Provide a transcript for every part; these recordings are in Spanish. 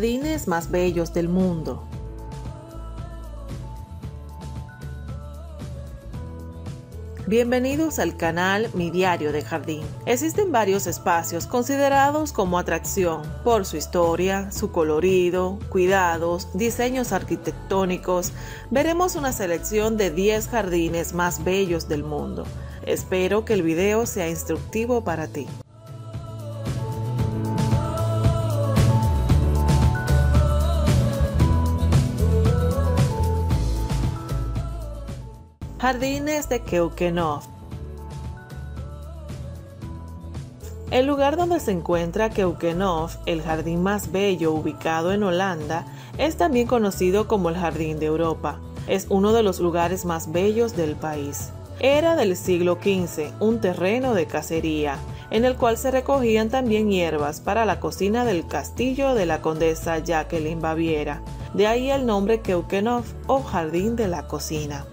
jardines más bellos del mundo. Bienvenidos al canal Mi Diario de Jardín. Existen varios espacios considerados como atracción por su historia, su colorido, cuidados, diseños arquitectónicos. Veremos una selección de 10 jardines más bellos del mundo. Espero que el video sea instructivo para ti. Jardines de Keukenhof. El lugar donde se encuentra Keukenhof, el jardín más bello ubicado en Holanda, es también conocido como el Jardín de Europa. Es uno de los lugares más bellos del país. Era del siglo XV un terreno de cacería, en el cual se recogían también hierbas para la cocina del castillo de la condesa Jacqueline Baviera. De ahí el nombre Keukenhof o Jardín de la Cocina.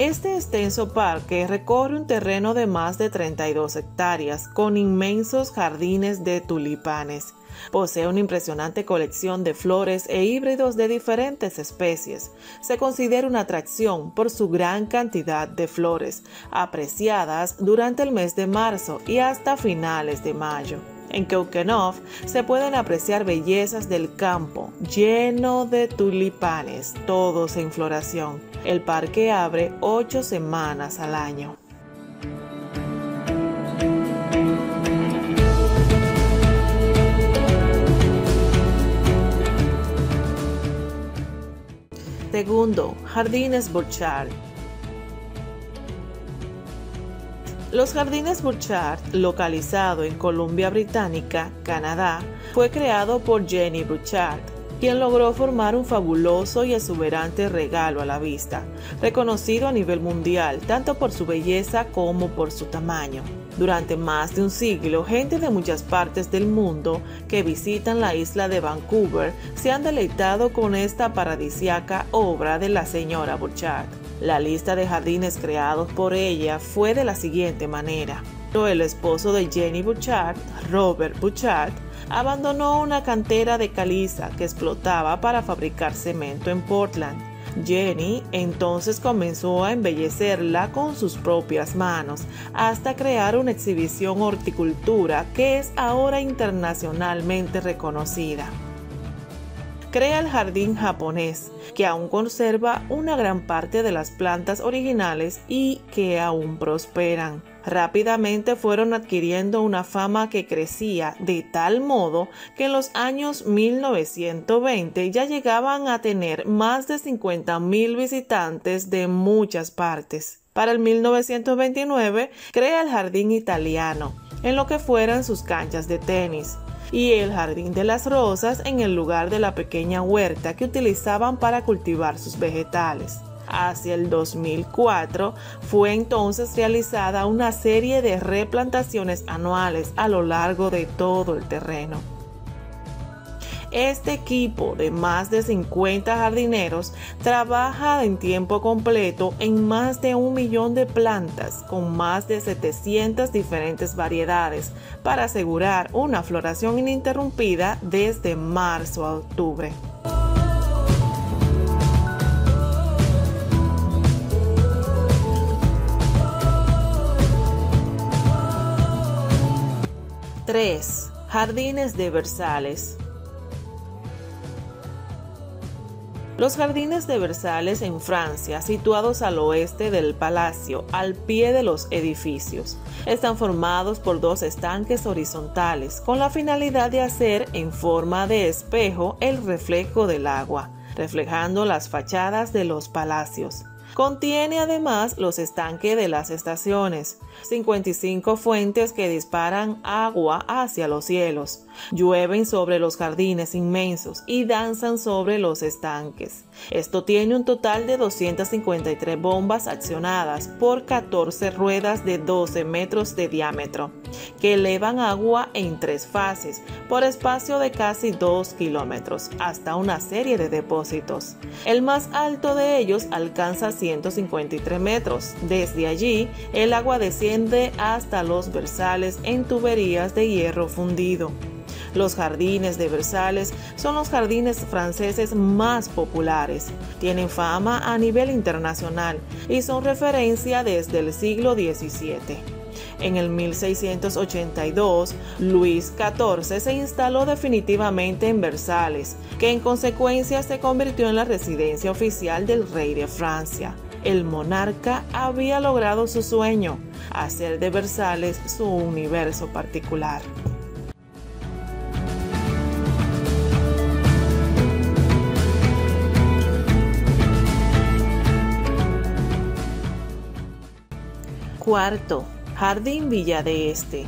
Este extenso parque recorre un terreno de más de 32 hectáreas con inmensos jardines de tulipanes. Posee una impresionante colección de flores e híbridos de diferentes especies. Se considera una atracción por su gran cantidad de flores, apreciadas durante el mes de marzo y hasta finales de mayo. En Keukenhof se pueden apreciar bellezas del campo, lleno de tulipanes, todos en floración. El parque abre ocho semanas al año. Segundo, Jardines Burchard. Los Jardines Burchard, localizado en Columbia Británica, Canadá, fue creado por Jenny Burchard, quien logró formar un fabuloso y exuberante regalo a la vista, reconocido a nivel mundial tanto por su belleza como por su tamaño. Durante más de un siglo, gente de muchas partes del mundo que visitan la isla de Vancouver se han deleitado con esta paradisiaca obra de la señora Burchard. La lista de jardines creados por ella fue de la siguiente manera. El esposo de Jenny Bouchard, Robert Bouchard, abandonó una cantera de caliza que explotaba para fabricar cemento en Portland. Jenny entonces comenzó a embellecerla con sus propias manos hasta crear una exhibición horticultura que es ahora internacionalmente reconocida crea el jardín japonés, que aún conserva una gran parte de las plantas originales y que aún prosperan. Rápidamente fueron adquiriendo una fama que crecía de tal modo que en los años 1920 ya llegaban a tener más de 50.000 visitantes de muchas partes. Para el 1929 crea el Jardín Italiano, en lo que fueran sus canchas de tenis y el Jardín de las Rosas en el lugar de la pequeña huerta que utilizaban para cultivar sus vegetales. Hacia el 2004 fue entonces realizada una serie de replantaciones anuales a lo largo de todo el terreno. Este equipo de más de 50 jardineros trabaja en tiempo completo en más de un millón de plantas con más de 700 diferentes variedades para asegurar una floración ininterrumpida desde marzo a octubre. ¡3! Jardines de Versales. Los jardines de Versalles en Francia, situados al oeste del palacio, al pie de los edificios, están formados por dos estanques horizontales con la finalidad de hacer en forma de espejo el reflejo del agua, reflejando las fachadas de los palacios. Contiene además los estanques de las estaciones, 55 fuentes que disparan agua hacia los cielos, llueven sobre los jardines inmensos y danzan sobre los estanques. Esto tiene un total de 253 bombas accionadas por 14 ruedas de 12 metros de diámetro, que elevan agua en tres fases por espacio de casi 2 kilómetros hasta una serie de depósitos. El más alto de ellos alcanza 153 metros. Desde allí, el agua desciende hasta los versales en tuberías de hierro fundido. Los jardines de Versalles son los jardines franceses más populares. Tienen fama a nivel internacional y son referencia desde el siglo XVII. En el 1682, Luis XIV se instaló definitivamente en Versalles, que en consecuencia se convirtió en la residencia oficial del rey de Francia. El monarca había logrado su sueño, hacer de Versalles su universo particular. Cuarto, Jardín Villa de Este.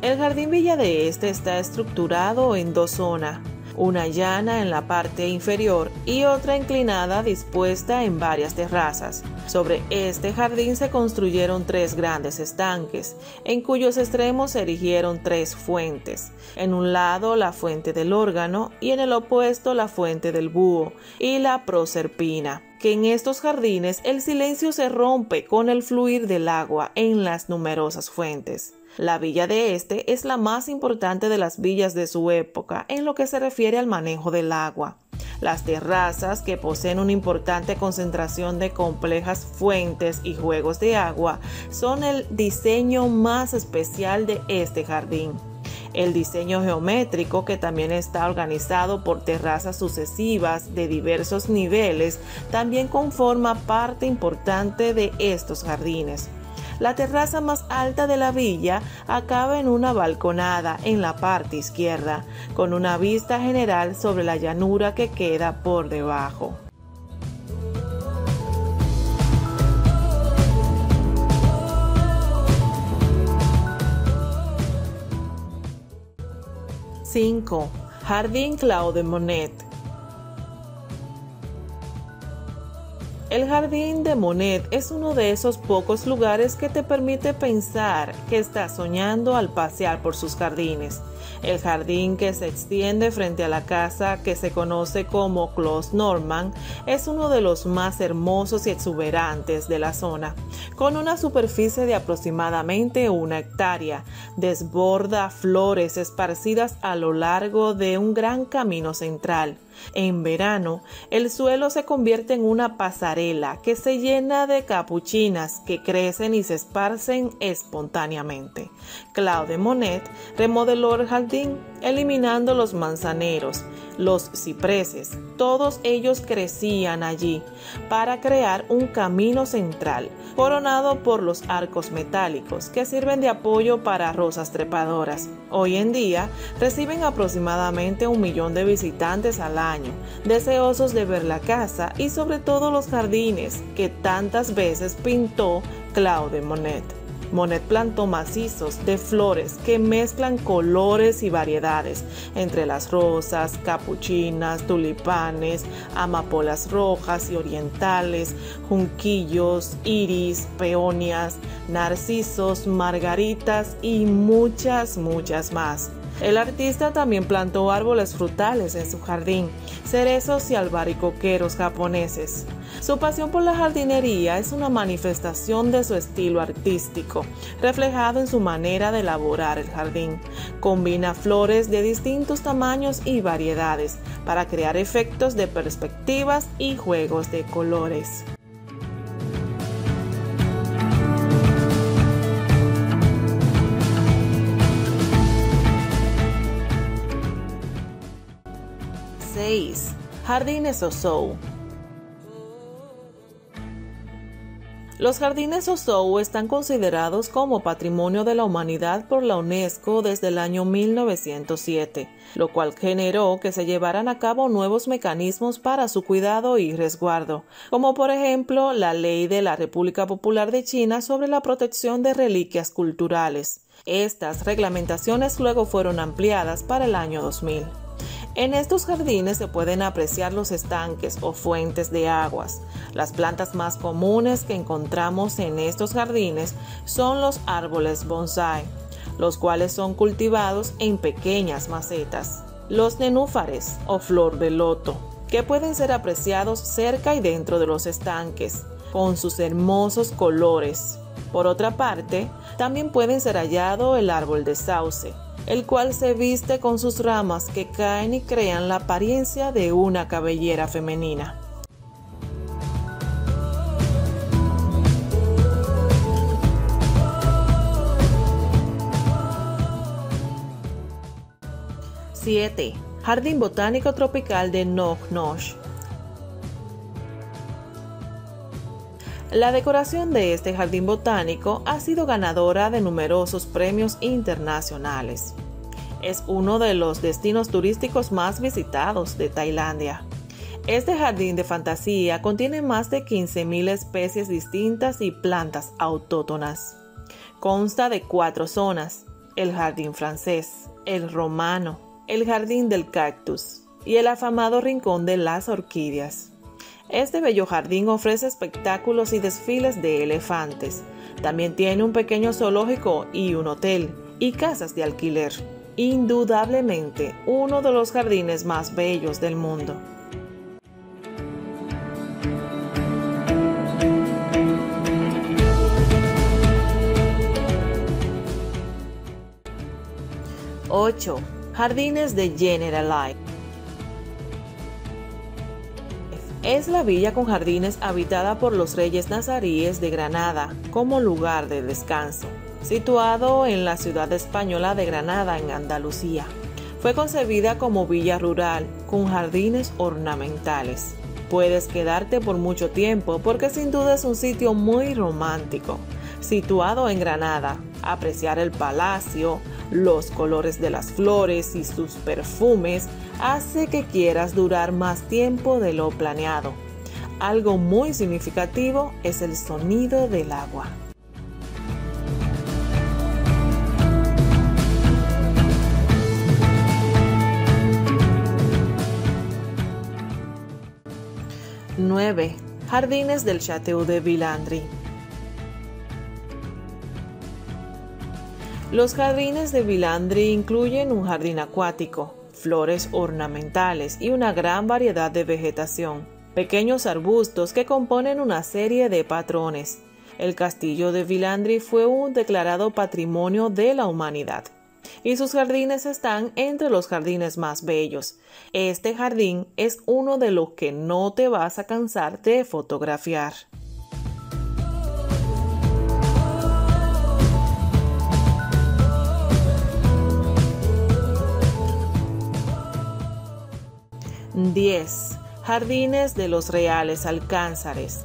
El Jardín Villa de Este está estructurado en dos zonas, una llana en la parte inferior y otra inclinada dispuesta en varias terrazas. Sobre este jardín se construyeron tres grandes estanques, en cuyos extremos se erigieron tres fuentes. En un lado la fuente del órgano y en el opuesto la fuente del búho y la proserpina que en estos jardines el silencio se rompe con el fluir del agua en las numerosas fuentes. La villa de este es la más importante de las villas de su época en lo que se refiere al manejo del agua. Las terrazas, que poseen una importante concentración de complejas fuentes y juegos de agua, son el diseño más especial de este jardín. El diseño geométrico, que también está organizado por terrazas sucesivas de diversos niveles, también conforma parte importante de estos jardines. La terraza más alta de la villa acaba en una balconada en la parte izquierda, con una vista general sobre la llanura que queda por debajo. 5. Jardín Claude Monet. El jardín de Monet es uno de esos pocos lugares que te permite pensar que estás soñando al pasear por sus jardines. El jardín que se extiende frente a la casa que se conoce como Clos Norman es uno de los más hermosos y exuberantes de la zona. Con una superficie de aproximadamente una hectárea, desborda flores esparcidas a lo largo de un gran camino central. En verano, el suelo se convierte en una pasarela que se llena de capuchinas que crecen y se esparcen espontáneamente. Claude Monet remodeló el jardín, eliminando los manzaneros, los cipreses, todos ellos crecían allí para crear un camino central, coronado por los arcos metálicos que sirven de apoyo para rosas trepadoras. Hoy en día reciben aproximadamente un millón de visitantes al año, deseosos de ver la casa y sobre todo los jardines que tantas veces pintó Claude Monet. Monet plantó macizos de flores que mezclan colores y variedades entre las rosas, capuchinas, tulipanes, amapolas rojas y orientales, junquillos, iris, peonias, narcisos, margaritas y muchas, muchas más. El artista también plantó árboles frutales en su jardín, cerezos y albaricoqueros japoneses. Su pasión por la jardinería es una manifestación de su estilo artístico, reflejado en su manera de elaborar el jardín. Combina flores de distintos tamaños y variedades para crear efectos de perspectivas y juegos de colores. Jardines Osou Los jardines Osou están considerados como Patrimonio de la Humanidad por la UNESCO desde el año 1907, lo cual generó que se llevaran a cabo nuevos mecanismos para su cuidado y resguardo, como por ejemplo la Ley de la República Popular de China sobre la protección de reliquias culturales. Estas reglamentaciones luego fueron ampliadas para el año 2000. En estos jardines se pueden apreciar los estanques o fuentes de aguas. Las plantas más comunes que encontramos en estos jardines son los árboles bonsai, los cuales son cultivados en pequeñas macetas. Los nenúfares o flor de loto, que pueden ser apreciados cerca y dentro de los estanques, con sus hermosos colores. Por otra parte, también pueden ser hallado el árbol de sauce, el cual se viste con sus ramas que caen y crean la apariencia de una cabellera femenina. ¡7! Jardín Botánico Tropical de Nok La decoración de este jardín botánico ha sido ganadora de numerosos premios internacionales. Es uno de los destinos turísticos más visitados de Tailandia. Este jardín de fantasía contiene más de 15.000 especies distintas y plantas autóctonas. Consta de cuatro zonas, el jardín francés, el romano, el jardín del cactus y el afamado rincón de las orquídeas. Este bello jardín ofrece espectáculos y desfiles de elefantes. También tiene un pequeño zoológico y un hotel y casas de alquiler. Indudablemente uno de los jardines más bellos del mundo. ¡8! Jardines de General Es la villa con jardines habitada por los reyes nazaríes de Granada como lugar de descanso, situado en la ciudad española de Granada, en Andalucía. Fue concebida como villa rural con jardines ornamentales. Puedes quedarte por mucho tiempo porque sin duda es un sitio muy romántico. Situado en Granada, apreciar el palacio, los colores de las flores y sus perfumes hace que quieras durar más tiempo de lo planeado. Algo muy significativo es el sonido del agua. ¡9! Jardines del Château de Villandry. Los jardines de Villandry incluyen un jardín acuático, flores ornamentales y una gran variedad de vegetación, pequeños arbustos que componen una serie de patrones. El castillo de Villandry fue un declarado patrimonio de la humanidad y sus jardines están entre los jardines más bellos. Este jardín es uno de los que no te vas a cansar de fotografiar. 10. Jardines de los Reales Alcánzares.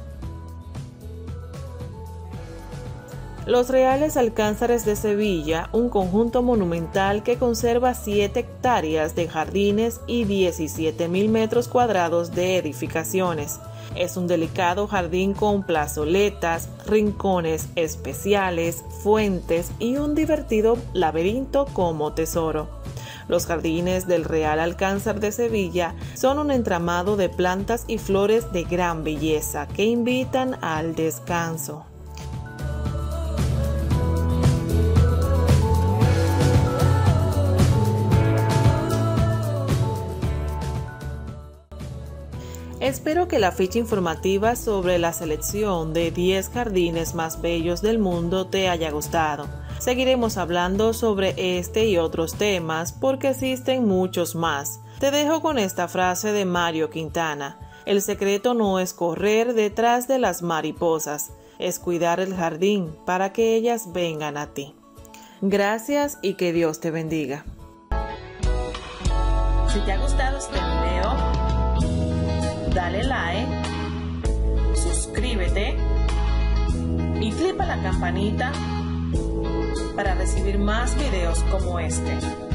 Los Reales Alcánzares de Sevilla, un conjunto monumental que conserva 7 hectáreas de jardines y 17 mil metros cuadrados de edificaciones. Es un delicado jardín con plazoletas, rincones especiales, fuentes y un divertido laberinto como tesoro. Los jardines del Real Alcázar de Sevilla son un entramado de plantas y flores de gran belleza que invitan al descanso. Espero que la ficha informativa sobre la selección de 10 jardines más bellos del mundo te haya gustado. Seguiremos hablando sobre este y otros temas porque existen muchos más. Te dejo con esta frase de Mario Quintana. El secreto no es correr detrás de las mariposas, es cuidar el jardín para que ellas vengan a ti. Gracias y que Dios te bendiga. Si te ha gustado este video, dale like, suscríbete y clipa la campanita para recibir más videos como este.